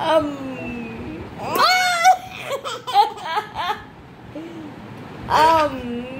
um, um.